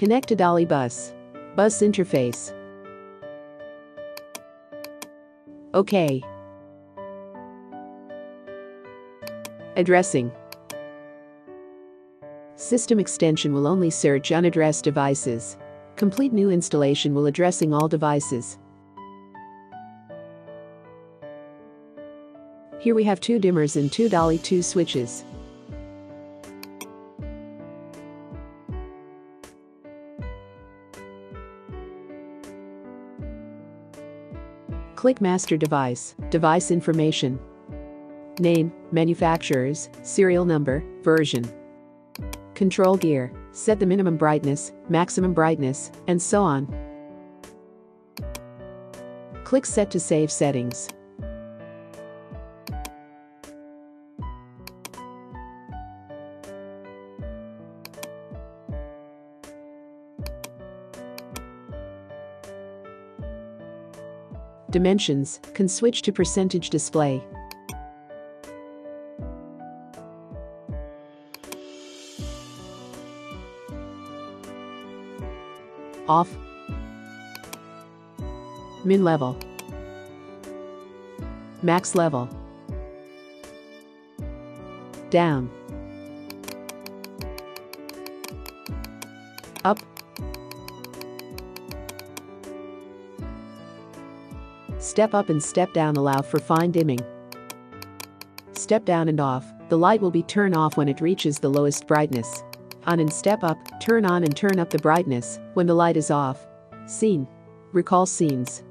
Connect to DALI Bus. Bus interface. OK. Addressing. System extension will only search unaddressed devices. Complete new installation will addressing all devices. Here we have two dimmers and two DALI 2 switches. Click Master Device, Device Information. Name, Manufacturers, Serial Number, Version. Control gear, set the minimum brightness, maximum brightness, and so on. Click Set to save settings. Dimensions can switch to percentage display. Off. Min level. Max level. Down. Step up and step down allow for fine dimming. Step down and off, the light will be turned off when it reaches the lowest brightness. On and step up, turn on and turn up the brightness when the light is off. Scene. Recall scenes.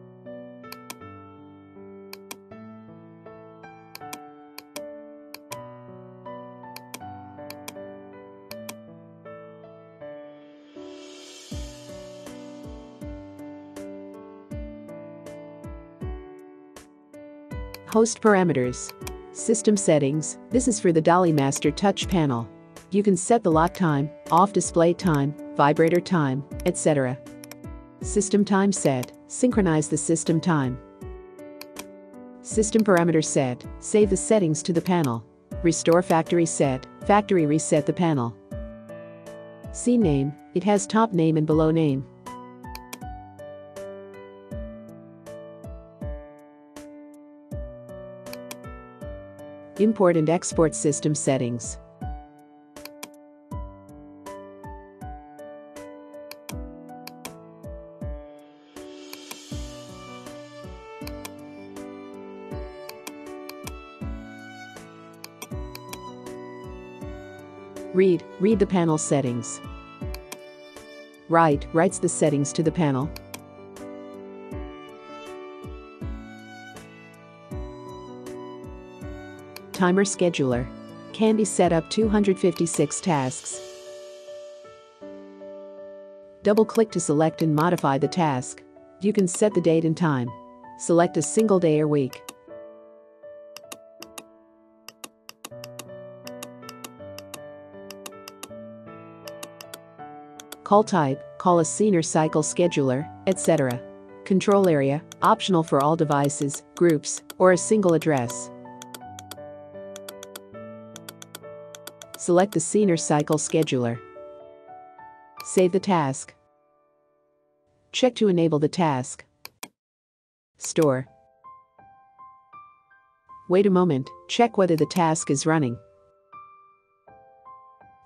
Host parameters. System settings. This is for the DALI Master Touch panel. You can set the lock time, off display time, vibrator time, etc. System time set. Synchronize the system time. System parameter set. Save the settings to the panel. Restore factory set. Factory reset the panel. Scene name. It has top name and below name. Import and export system settings. Read, read the panel settings. Write, writes the settings to the panel. Timer Scheduler. Can be set up 256 tasks. Double-click to select and modify the task. You can set the date and time. Select a single day or week. Call type, call a scene or cycle scheduler, etc. Control area, optional for all devices, groups, or a single address. Select the scene or cycle scheduler. Save the task. Check to enable the task. Store. Wait a moment, check whether the task is running.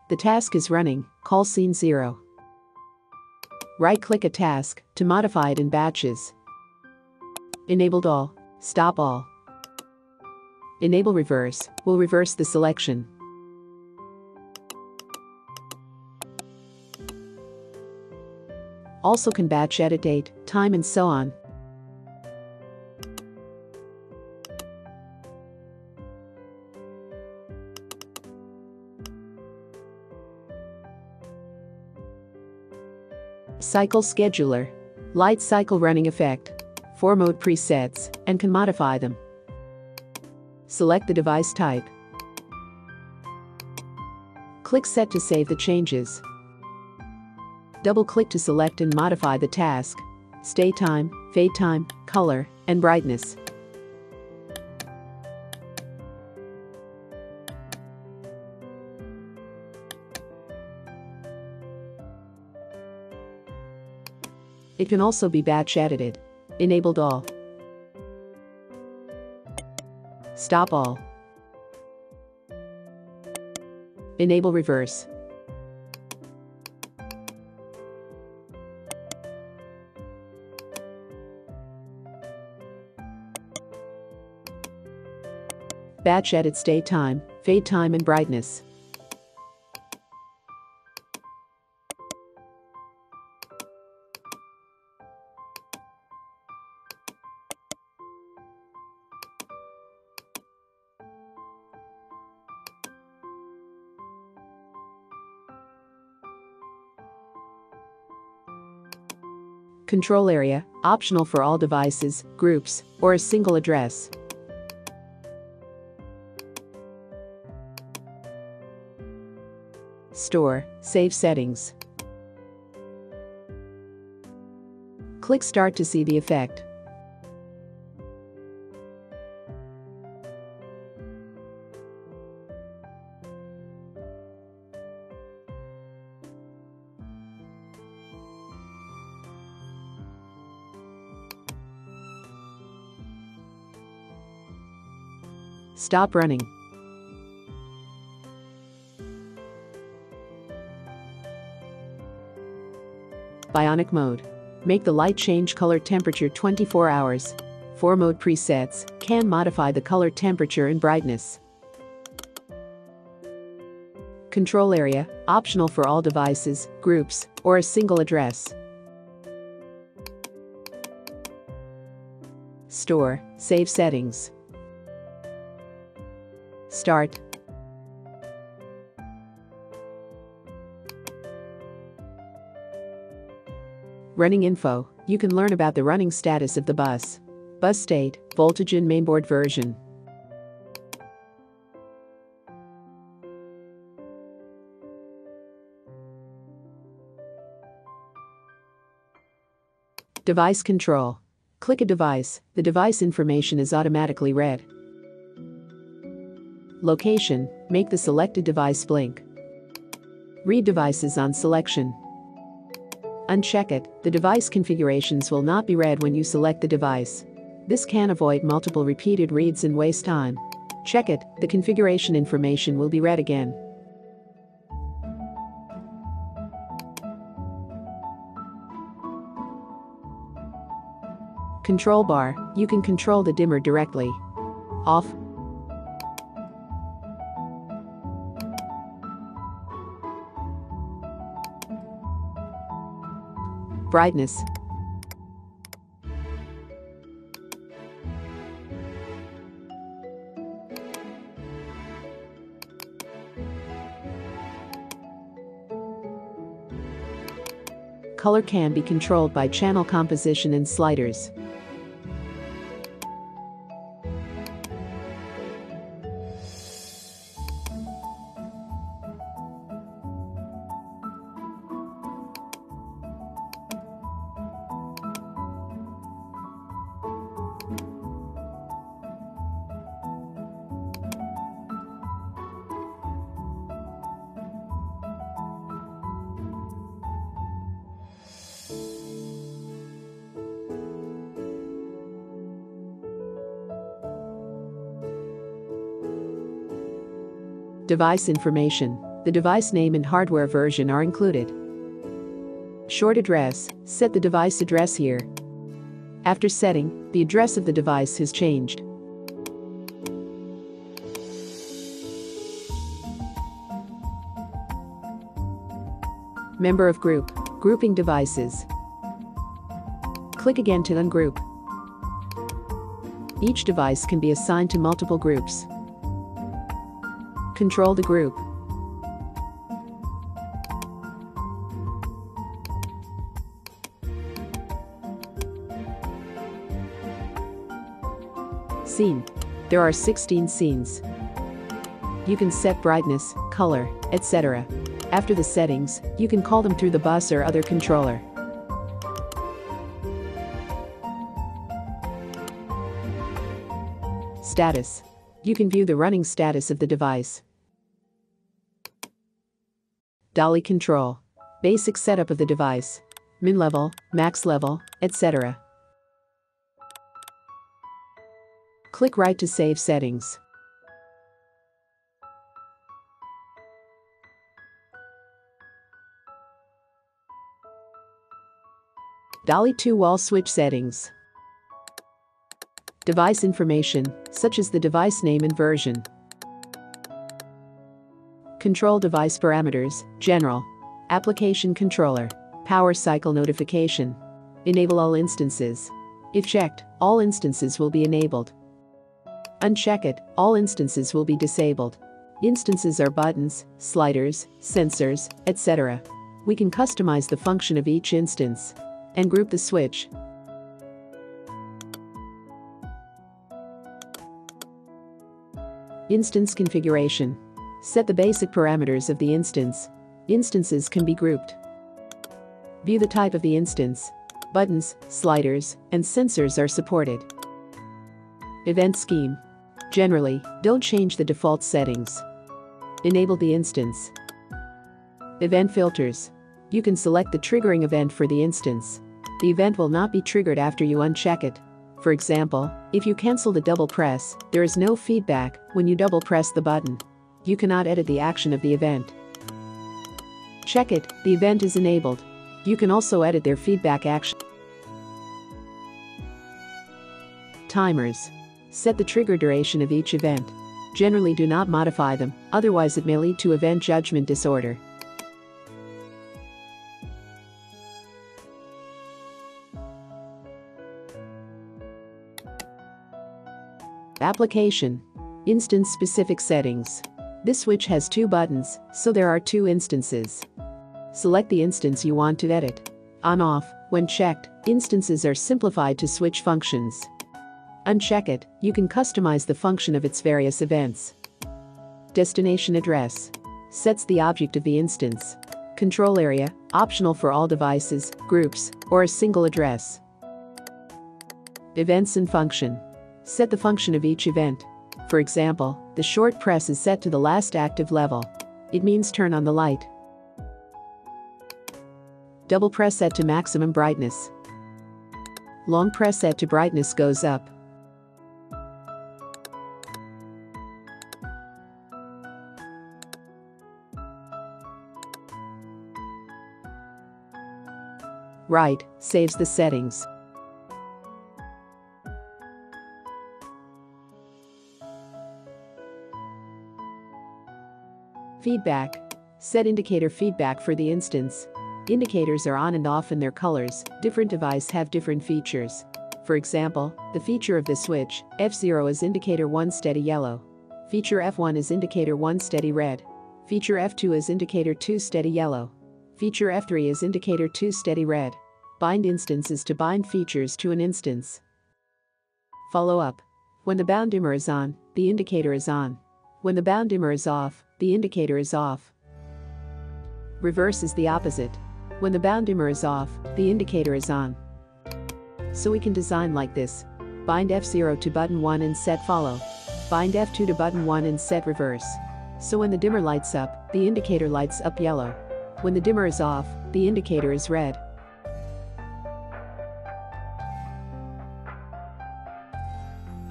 The task is running, call scene 0. Right-click a task to modify it in batches. Enabled all, stop all. Enable reverse will reverse the selection. Also can batch edit date, time and so on. Cycle Scheduler. Light cycle running effect. 4 mode presets, and can modify them. Select the device type. Click Set to save the changes. Double-click to select and modify the task. Stay time, fade time, color, and brightness. It can also be batch edited. Enabled all. Stop all. Enable reverse. Batch edit stay time, fade time and brightness. Control area, optional for all devices, groups, or a single address. Store, save settings. Click Start to see the effect. Stop running. Bionic mode. Make the light change color temperature 24 hours. 4 mode presets can modify the color temperature and brightness. Control area, optional for all devices, groups, or a single address. Store, save settings. Start. Running info, you can learn about the running status of the bus. Bus state, voltage and mainboard version. Device control. Click a device, the device information is automatically read. Location, make the selected device blink. Read devices on selection. Uncheck it, the device configurations will not be read when you select the device. This can avoid multiple repeated reads and waste time. Check it, the configuration information will be read again. Control bar, you can control the dimmer directly. Off, Brightness. Color can be controlled by channel composition and sliders. Device information. The device name and hardware version are included. Short address. Set the device address here. After setting, the address of the device has changed. Member of group. Grouping devices. Click again to ungroup. Each device can be assigned to multiple groups. Control the group. Scene. There are 16 scenes. You can set brightness, color, etc. After the settings, you can call them through the bus or other controller. Status. You can view the running status of the device. DALI control. Basic setup of the device. min level, max level, etc. Click write to save settings. DALI 2 wall switch settings. Device information, such as the device name and version. Control device parameters, general. Application controller. Power cycle notification. Enable all instances. If checked, all instances will be enabled. Uncheck it, all instances will be disabled. Instances are buttons, sliders, sensors, etc. We can customize the function of each instance and group the switch. Instance configuration. Set the basic parameters of the instance. Instances can be grouped. View the type of the instance. Buttons, sliders, and sensors are supported. Event scheme. Generally, don't change the default settings. Enable the instance. Event filters. You can select the triggering event for the instance. The event will not be triggered after you uncheck it. For example, if you cancel the double press, there is no feedback when you double press the button. You cannot edit the action of the event. Check it, the event is enabled. You can also edit their feedback action. Timers. Set the trigger duration of each event. Generally do not modify them, otherwise it may lead to event judgment disorder. Application. Instance-specific settings. This switch has two buttons, so there are two instances. Select the instance you want to edit. On-off, when checked, instances are simplified to switch functions. Uncheck it, you can customize the function of its various events. Destination address. Sets the object of the instance. Control area, optional for all devices, groups, or a single address. Events and function. Set the function of each event. For example, the short press is set to the last active level. It means turn on the light. Double press set to maximum brightness. Long press set to brightness goes up. Write, saves the settings. Feedback. Set indicator feedback for the instance. Indicators are on and off in their colors, different device have different features. For example, the feature of the switch, F0 is indicator 1 steady yellow. Feature F1 is indicator 1 steady red. Feature F2 is indicator 2 steady yellow. Feature F3 is indicator 2 steady red. Bind instances to bind features to an instance. Follow up. When the bound dimmer is on, the indicator is on. When the bound dimmer is off, the indicator is off. Reverse is the opposite. When the bound dimmer is off, the indicator is on. So we can design like this. Bind F0 to button 1 and set follow. Bind F2 to button 1 and set reverse. So when the dimmer lights up, the indicator lights up yellow. When the dimmer is off, the indicator is red.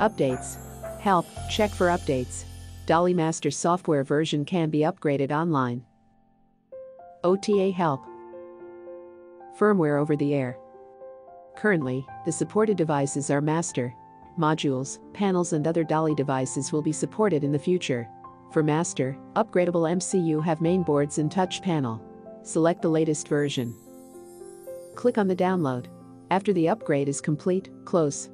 Updates. Help, check for updates. DALI Master software version can be upgraded online. OTA help. Firmware over the air. Currently, the supported devices are Master. Modules, panels and other DALI devices will be supported in the future. For Master, upgradable MCU have mainboards and touch panel. Select the latest version. Click on the download. After the upgrade is complete, close.